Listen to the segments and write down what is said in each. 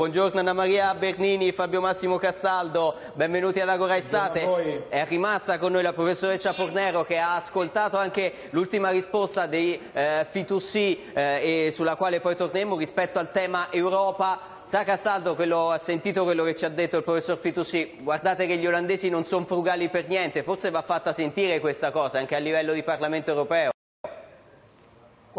buongiorno Anna Maria Bernini Fabio Massimo Castaldo, benvenuti ad Agora Estate. È rimasta con noi la professoressa Fornero che ha ascoltato anche l'ultima risposta dei eh, F2C eh, e sulla quale poi torneremo rispetto al tema Europa. Sa Castaldo, quello, ha sentito quello che ci ha detto il professor Fitoussi, guardate che gli olandesi non sono frugali per niente, forse va fatta sentire questa cosa anche a livello di Parlamento europeo.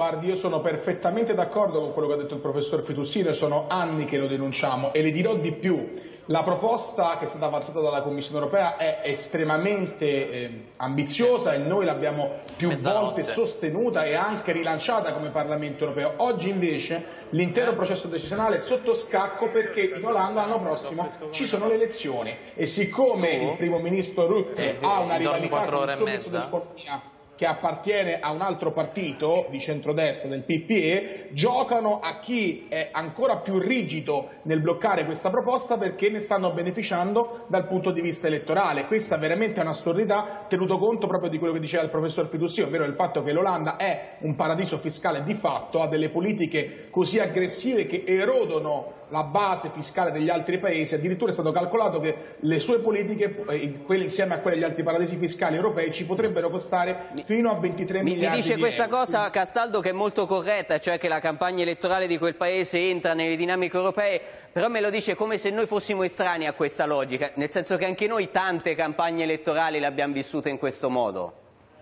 Guardi, io sono perfettamente d'accordo con quello che ha detto il professor Fitussino, sono anni che lo denunciamo e le dirò di più. La proposta che è stata avanzata dalla Commissione europea è estremamente eh, ambiziosa e noi l'abbiamo più Mezzanotte. volte sostenuta e anche rilanciata come Parlamento europeo. Oggi invece l'intero processo decisionale è sotto scacco perché in Olanda l'anno prossimo ci sono le elezioni e siccome il primo ministro Rutte ha una rivalità con il suo ministro dell'economia che appartiene a un altro partito di centrodestra, del PPE, giocano a chi è ancora più rigido nel bloccare questa proposta perché ne stanno beneficiando dal punto di vista elettorale. Questa veramente è un'assurdità tenuto conto proprio di quello che diceva il professor Pidussi, ovvero il fatto che l'Olanda è un paradiso fiscale di fatto, ha delle politiche così aggressive che erodono la base fiscale degli altri paesi, addirittura è stato calcolato che le sue politiche, eh, quelle insieme a quelle degli altri paradisi fiscali europei, ci potrebbero costare fino a 23 mi, miliardi Mi dice questa euro. cosa Castaldo che è molto corretta, cioè che la campagna elettorale di quel paese entra nelle dinamiche europee, però me lo dice come se noi fossimo estranei a questa logica, nel senso che anche noi tante campagne elettorali le abbiamo vissute in questo modo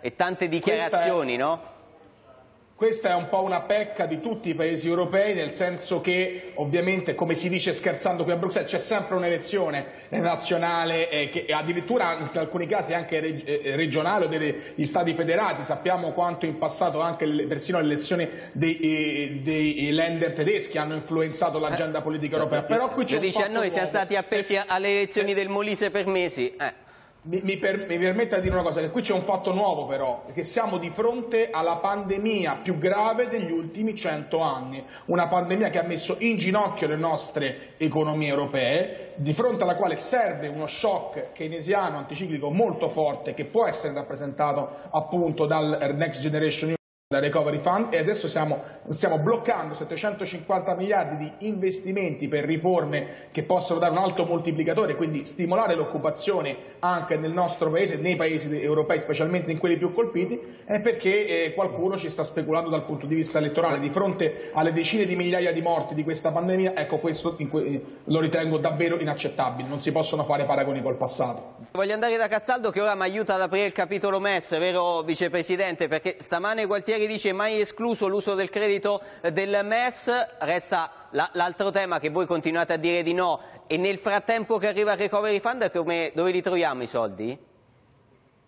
e tante dichiarazioni, no? Questa è un po' una pecca di tutti i paesi europei, nel senso che ovviamente, come si dice scherzando qui a Bruxelles, c'è sempre un'elezione nazionale eh, che addirittura in alcuni casi anche reg eh, regionale o degli stati federati. Sappiamo quanto in passato anche le, persino le elezioni dei, eh, dei lender tedeschi hanno influenzato l'agenda politica europea. Però qui c'è un dice a noi siamo stati appesi alle elezioni del Molise per mesi. Eh. Mi, mi, per, mi, permetta di dire una cosa, che qui c'è un fatto nuovo però, che siamo di fronte alla pandemia più grave degli ultimi cento anni, una pandemia che ha messo in ginocchio le nostre economie europee, di fronte alla quale serve uno shock keynesiano anticiclico molto forte che può essere rappresentato appunto dal Next Generation da Recovery Fund e adesso stiamo, stiamo, bloccando 750 miliardi di investimenti per riforme che possono dare un alto moltiplicatore, quindi stimolare l'occupazione anche nel nostro paese, nei paesi europei, specialmente in quelli più colpiti, è perché eh, qualcuno ci sta speculando dal punto di vista elettorale. Di fronte alle decine di migliaia di morti di questa pandemia, ecco questo lo ritengo davvero inaccettabile, non si possono fare paragoni col passato. Voglio andare da Castaldo che ora mi aiuta ad aprire il capitolo MES, vero Vicepresidente, perché stamane Gualtieri Gualtieri dice mai escluso l'uso del credito eh, del MES, resta l'altro tema che voi continuate a dire di no. E nel frattempo che arriva il recovery fund come, dove li troviamo i soldi?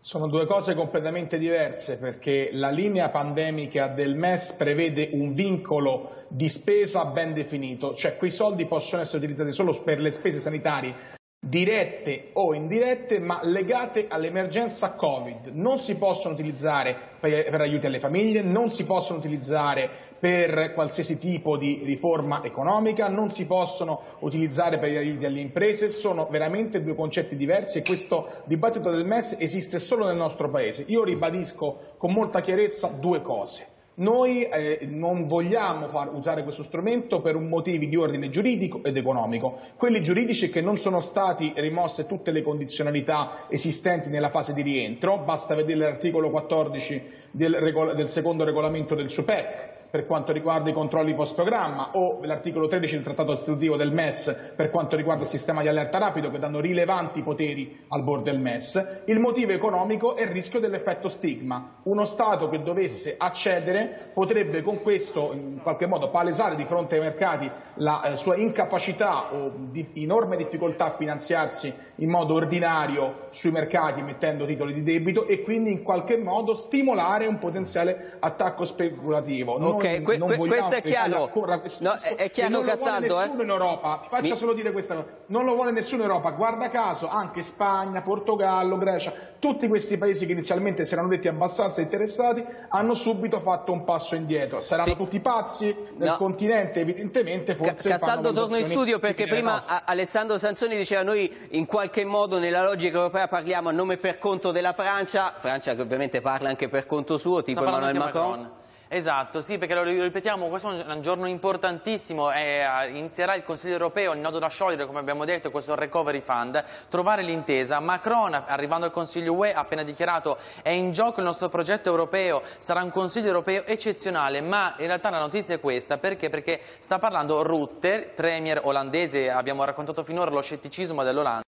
Sono due cose completamente diverse perché la linea pandemica del MES prevede un vincolo di spesa ben definito, cioè quei soldi possono essere utilizzati solo per le spese sanitarie dirette o indirette ma legate all'emergenza Covid. Non si possono utilizzare per, aiuti alle famiglie, non si possono utilizzare per qualsiasi tipo di riforma economica, non si possono utilizzare per gli aiuti alle imprese, sono veramente due concetti diversi e questo dibattito del MES esiste solo nel nostro Paese. Io ribadisco con molta chiarezza due cose. Noi eh, non vogliamo far usare questo strumento per motivi di ordine giuridico ed economico. Quelli giuridici che non sono state rimosse tutte le condizionalità esistenti nella fase di rientro, basta vedere l'articolo 14 del, del secondo regolamento del SUPEC per quanto riguarda i controlli post programma o l'articolo 13 del trattato istitutivo del MES per quanto riguarda il sistema di allerta rapido che danno rilevanti poteri al board del MES, il motivo economico è il rischio dell'effetto stigma. Uno Stato che dovesse accedere potrebbe con questo in qualche modo palesare di fronte ai mercati la eh, sua incapacità o di enorme difficoltà a finanziarsi in modo ordinario sui mercati mettendo titoli di debito e quindi in qualche modo stimolare un potenziale attacco speculativo. Non ok, que, que, questo è chiaro. No, è, è chiaro non Castaldo, lo vuole nessuno eh? in Europa. Ti faccia Mi... solo dire questa cosa. Non lo vuole nessuno in Europa. Guarda caso, anche Spagna, Portogallo, Grecia, tutti questi paesi che inizialmente si erano detti abbastanza interessati, hanno subito fatto un passo indietro. Saranno sì. tutti pazzi nel no. continente, evidentemente. Forse Ca Castaldo torno in studio perché prima Alessandro Sansoni diceva noi in qualche modo nella logica europea parliamo a nome per conto della Francia, Francia che ovviamente parla anche per conto suo, tipo Emmanuel Macron. Macron Esatto, sì, perché lo ripetiamo, questo è un giorno importantissimo, eh, inizierà il Consiglio europeo, il nodo da sciogliere, come abbiamo detto, questo Recovery Fund, trovare l'intesa. Macron, arrivando al Consiglio UE, ha appena dichiarato è in gioco il nostro progetto europeo, sarà un Consiglio europeo eccezionale, ma in realtà la notizia è questa, perché? Perché sta parlando Rutte, premier olandese, abbiamo raccontato finora lo scetticismo dell'Olanda,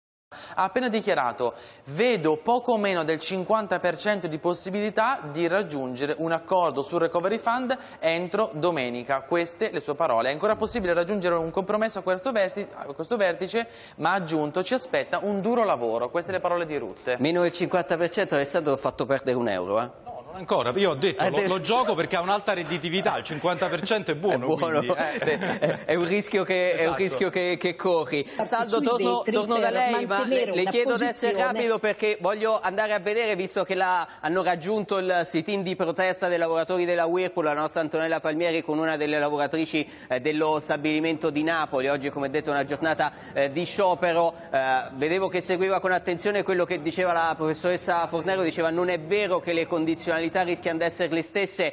ha appena dichiarato vedo poco meno del 50% di possibilità di raggiungere un accordo sul recovery fund entro domenica. Queste le sue parole. È ancora possibile raggiungere un compromesso a questo, a questo vertice, ma ha aggiunto ci aspetta un duro lavoro. Queste le parole di Rutte. Meno del 50% Alessandro ha fatto perdere un euro. Eh? Non ancora, io ho detto, lo, lo, gioco perché ha un'alta redditività, il 50% è buono. È, buono. Quindi, eh. è un rischio, che, esatto. un rischio che, che corri. Saldo, torno, torno, da lei, ma le, le chiedo di essere rapido perché voglio andare a vedere, visto che la, hanno raggiunto il sit-in di protesta dei lavoratori della Whirlpool, la nostra Antonella Palmieri con una delle lavoratrici eh, dello stabilimento di Napoli. Oggi, come detto, è una giornata eh, di sciopero. Eh, vedevo che seguiva con attenzione quello che diceva la professoressa Fornero, diceva non è vero che le condizioni funzionalità rischiano di essere le stesse.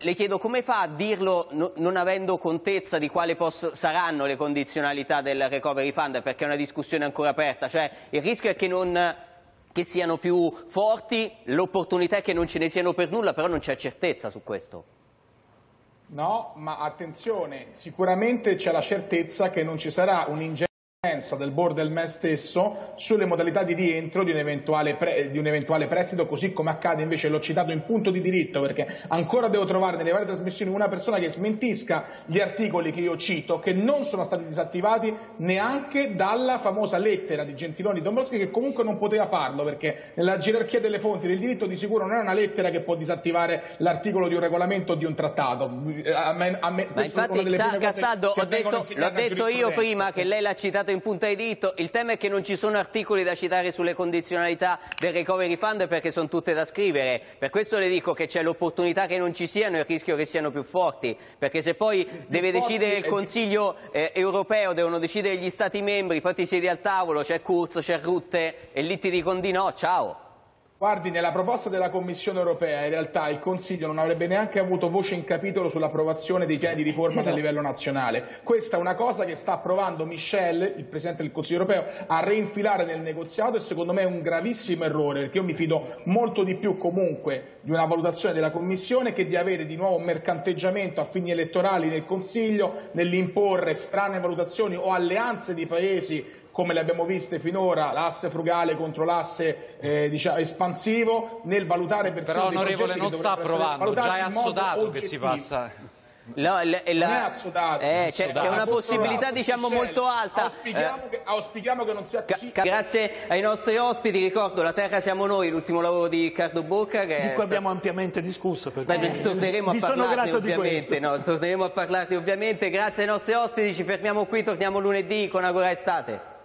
Le chiedo come fa a dirlo no, non avendo contezza di quali saranno le condizionalità del recovery fund, perché è una discussione ancora aperta. Cioè, il rischio è che, non, che siano più forti, l'opportunità è che non ce ne siano per nulla, però non c'è certezza su questo. No, ma attenzione, sicuramente c'è la certezza che non ci sarà un ingente del board del MES stesso sulle modalità di rientro di un, eventuale pre, di un eventuale prestito, così come accade invece, l'ho citato in punto di diritto, perché ancora devo trovare nelle varie trasmissioni una persona che smentisca gli articoli che io cito, che non sono stati disattivati neanche dalla famosa lettera di Gentiloni Dombrowski, che comunque non poteva farlo, perché nella gerarchia delle fonti del diritto di sicuro non è una lettera che può disattivare l'articolo di un regolamento o di un trattato. A me, a me, Ma infatti, Castaldo, ho detto, l'ho detto io prima che lei l'ha citato in punta di dito, il tema è che non ci sono articoli da citare sulle condizionalità del recovery fund perché sono tutte da scrivere, per questo le dico che c'è l'opportunità che non ci siano e il rischio che siano più forti, perché se poi deve decidere il Consiglio eh, europeo, devono decidere gli Stati membri, poi ti siedi al tavolo, c'è Kurz, c'è Rutte e lì ti dicono di no, ciao. Guardi, nella proposta della Commissione europea in realtà il Consiglio non avrebbe neanche avuto voce in capitolo sull'approvazione dei piani di riforma a livello nazionale. Questa è una cosa che sta provando Michel, il Presidente del Consiglio europeo, a reinfilare nel negoziato e secondo me è un gravissimo errore perché io mi fido molto di più comunque di una valutazione della Commissione che di avere di nuovo un mercanteggiamento a fini elettorali nel Consiglio, nell'imporre strane valutazioni o alleanze di paesi come le abbiamo viste finora, l'asse frugale contro l'asse eh, diciamo, espansivo, nel valutare persino Però onorevole non sta approvando, già è assodato che si passa No, la, la, eh, c'è, una possibilità diciamo molto alta. Auspichiamo, eh, che, auspichiamo, che, non sia così. grazie ai nostri ospiti, ricordo la terra siamo noi, l'ultimo lavoro di Riccardo Bocca. Che di cui abbiamo ampiamente discusso. Beh, torneremo, a parlarne, ovviamente, no, torneremo a parlarne ovviamente. Grazie ai nostri ospiti, ci fermiamo qui, torniamo lunedì con Agora Estate.